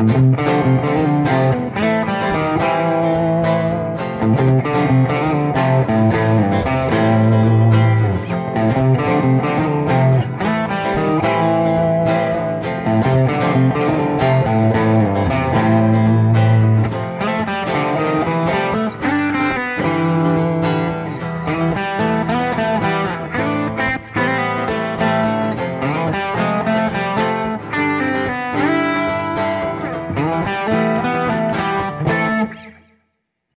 Thank